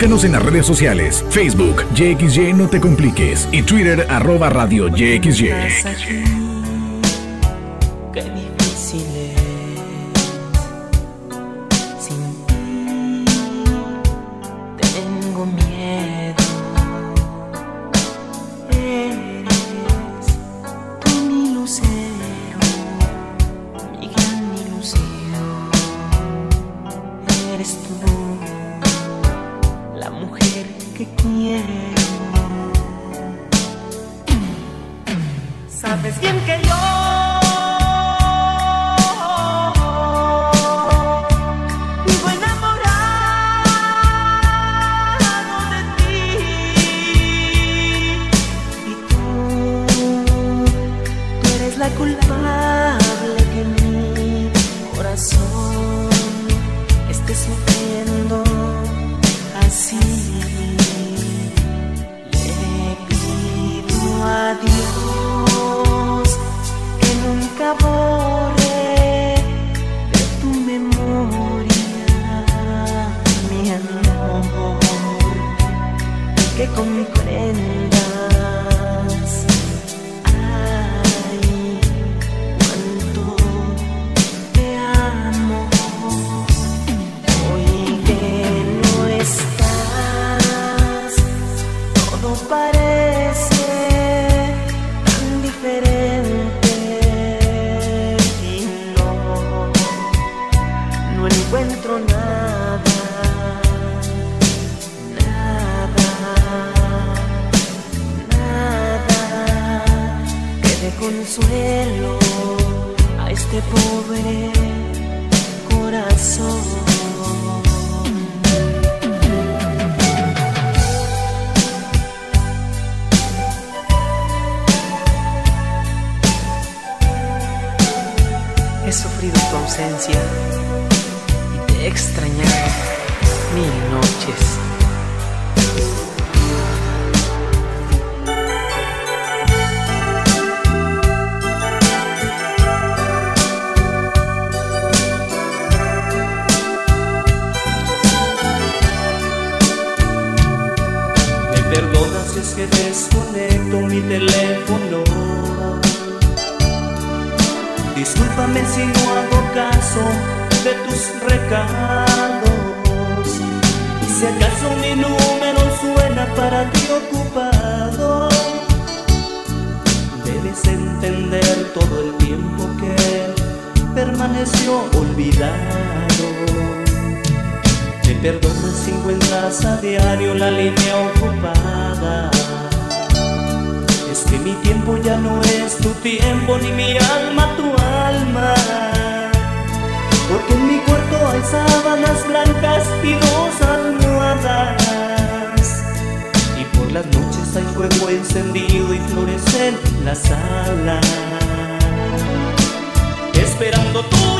Búscanos en las redes sociales, Facebook, YXY No Te Compliques y Twitter, arroba Radio YXY. Miedo. quiere. Sabes bien que yo encuentro nada, nada, nada que dé consuelo a este pobre corazón. He sufrido tu ausencia extrañado mil noches. Me Perdona si es que desconecto mi teléfono. Discúlpame si no hago caso de tus recados. Y si acaso mi número suena para ti ocupado, debes entender todo el tiempo que permaneció olvidado. Te perdonas si encuentras a diario la línea ocupada. Es que mi tiempo ya no es tu tiempo, ni mi alma tu alma porque en mi cuarto hay sábanas blancas y dos almohadas. Y por las noches hay fuego encendido y flores en la sala, esperando tu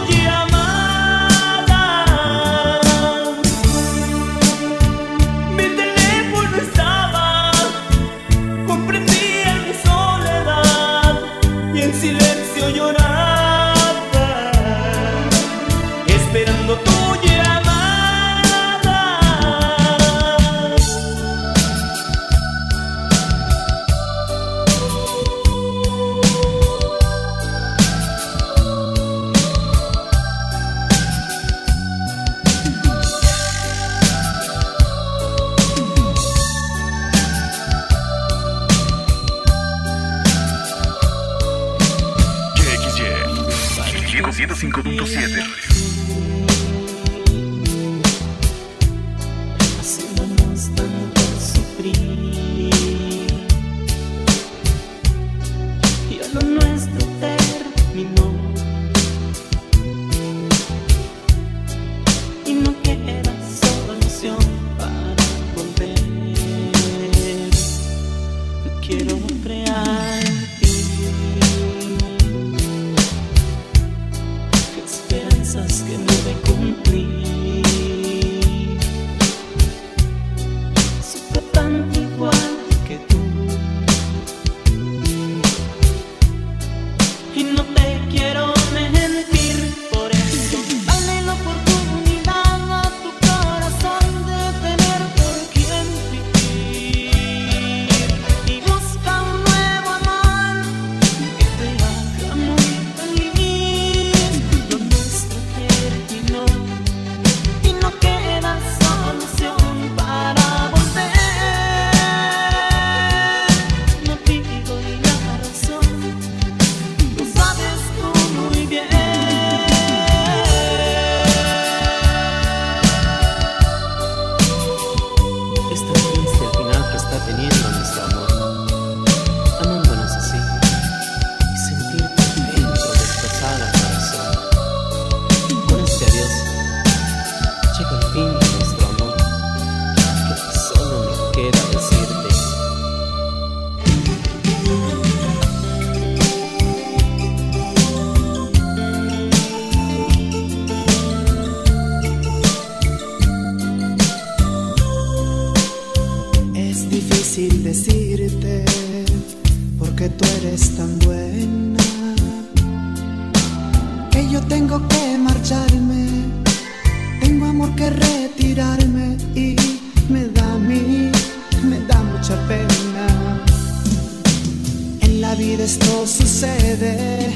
vida esto sucede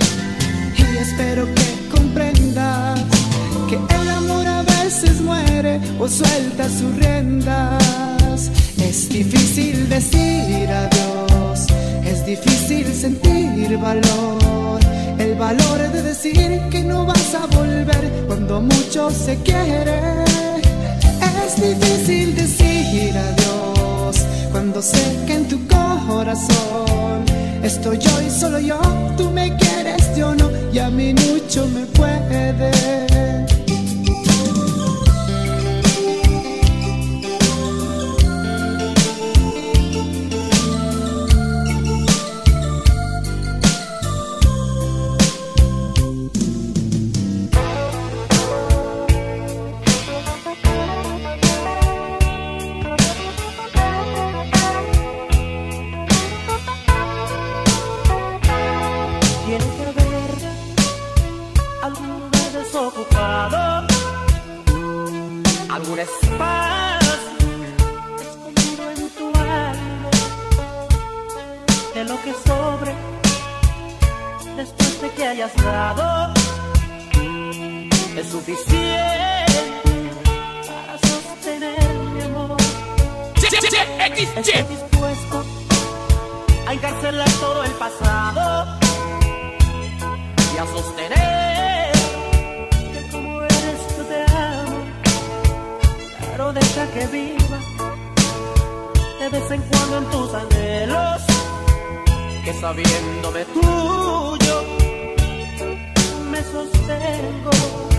y espero que comprendas que el amor a veces muere o suelta sus riendas. Es difícil decir adiós, es difícil sentir valor, el valor de decir que no vas a volver cuando mucho se quiere. Es difícil decir adiós cuando sé que en tu corazón Estoy yo y solo yo, tú me quieres, yo no, y a mí mucho me puede. que hayas dado es suficiente para sostener mi amor. Estoy dispuesto a encarcelar todo el pasado y a sostener que como eres yo te amo, pero deja que viva de vez en cuando en tus anhelos, que sabiéndome tuyo me sostengo.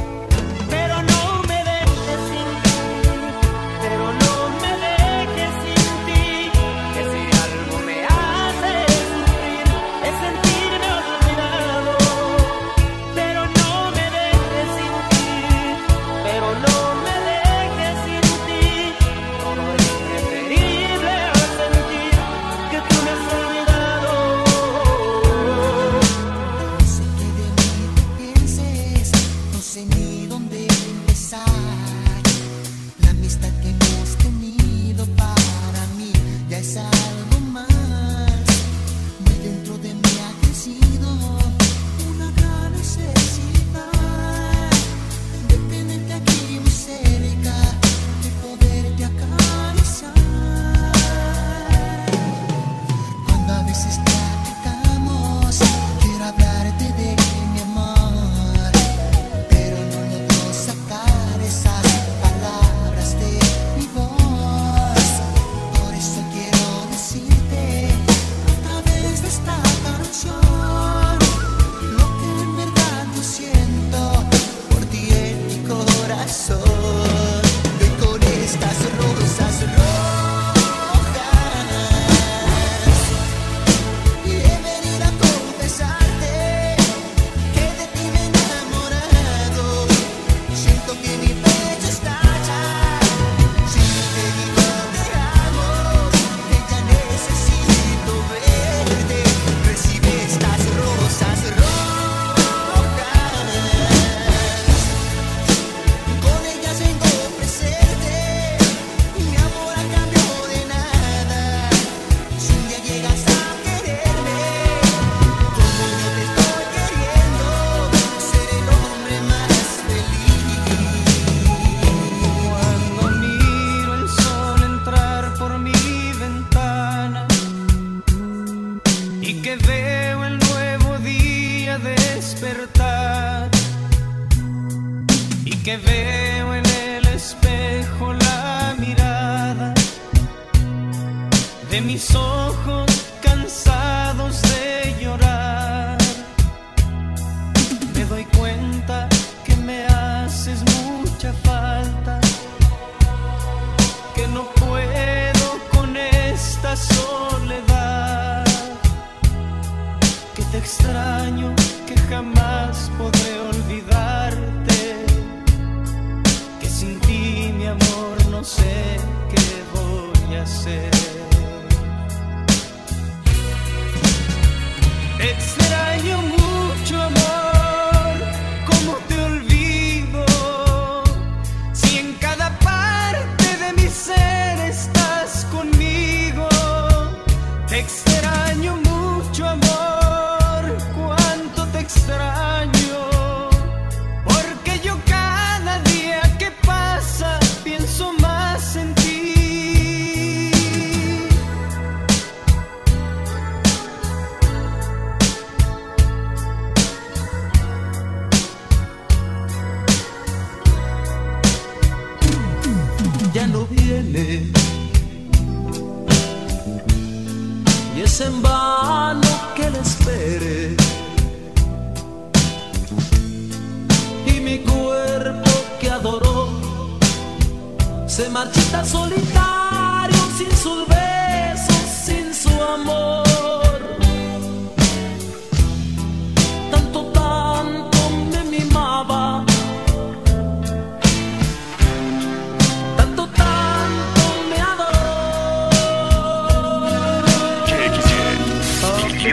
song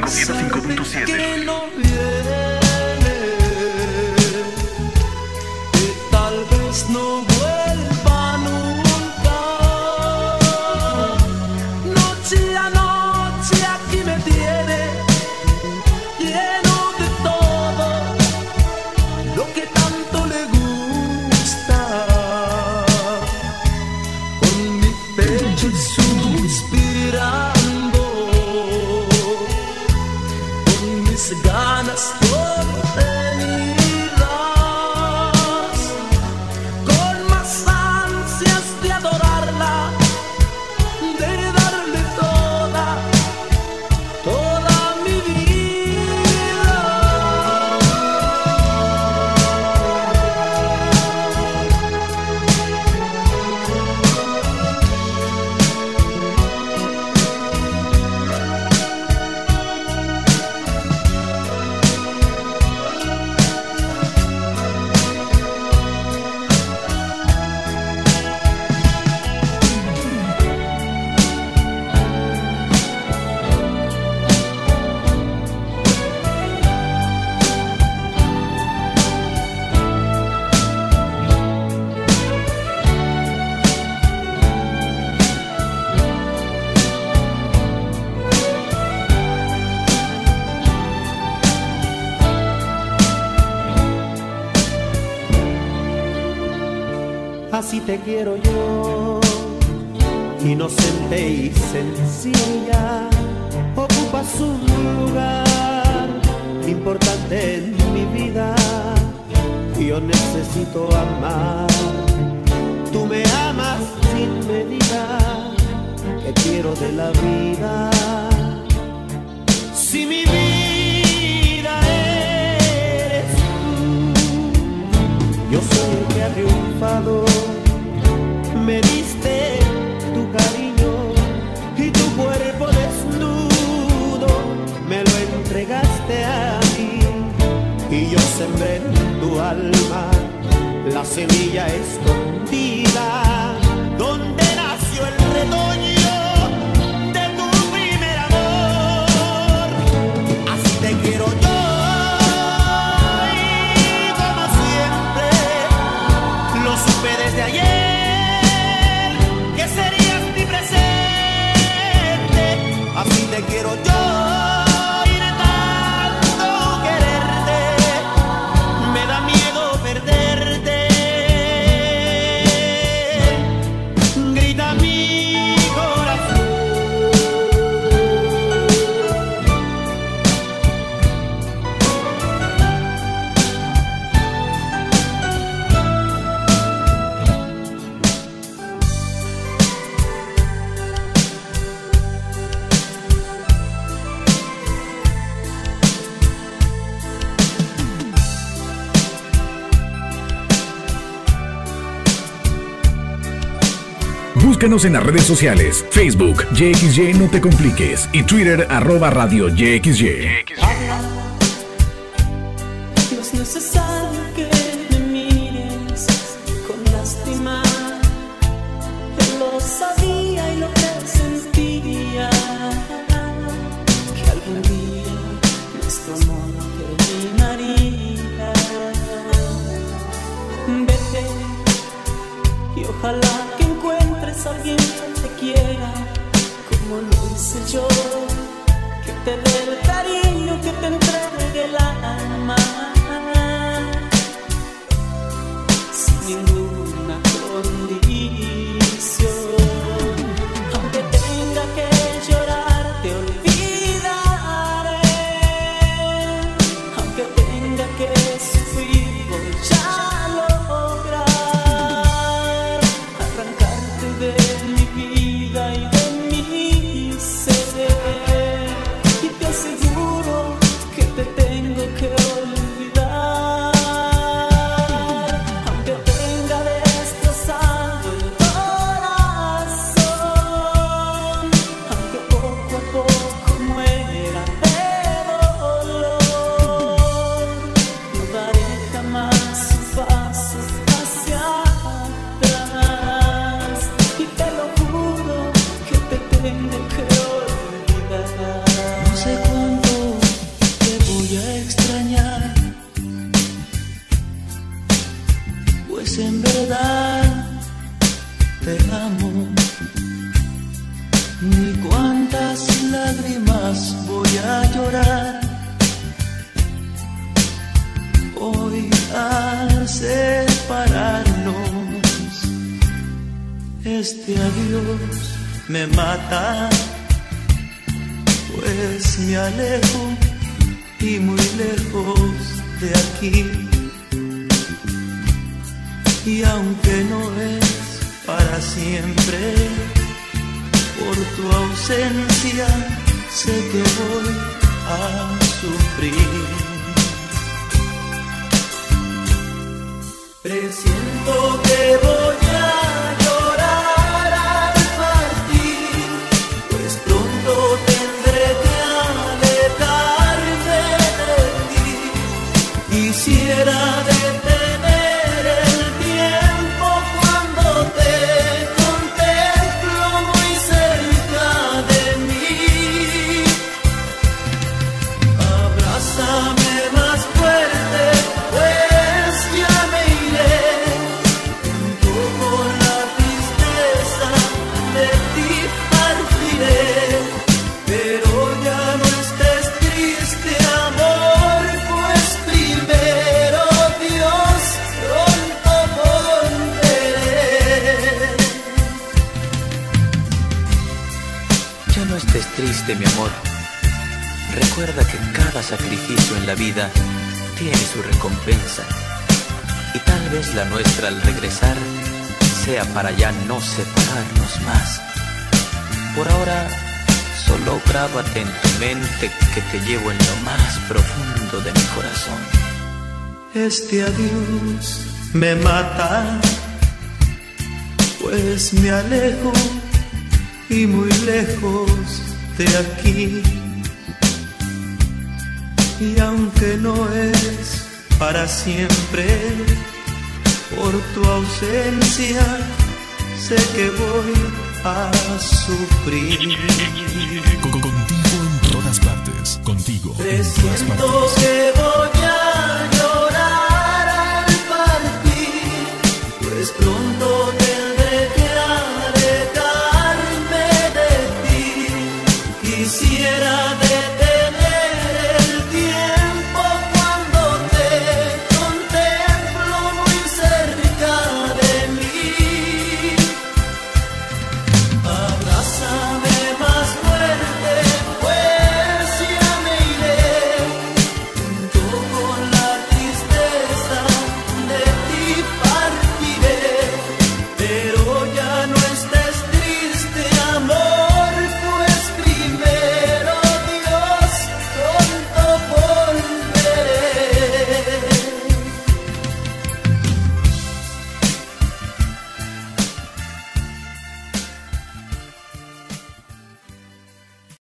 105.7. te quiero yo. Inocente y sencilla, ocupas un lugar importante en mi vida. Yo necesito amar. Tú me amas sin medida, Que quiero de la vida. en tu alma la semilla escondida. búscanos en las redes sociales: Facebook, YXY, no te compliques, y Twitter, arroba radio YXY. YXY. Dios no se sabe que me mires con lástima. Lo sabía y lo sentía. Que algún día nuestro amor terminaría. Vete y ojalá alguien te quiera como lo hice yo, que te dé el cariño, que te entregue el alma. Sin ningún a llorar. Hoy al separarnos, este adiós me mata, pues me alejo y muy lejos de aquí. Y aunque no es para siempre, por tu ausencia sé que voy a sufrir. Presiento triste, mi amor. Recuerda que cada sacrificio en la vida tiene su recompensa. Y tal vez la nuestra al regresar sea para ya no separarnos más. Por ahora, solo grábate en tu mente que te llevo en lo más profundo de mi corazón. Este adiós me mata, pues me alejo y muy lejos de aquí. Y aunque no es para siempre, por tu ausencia sé que voy a sufrir. Con- Contigo en todas partes. Contigo en todas Presiento partes. que voy a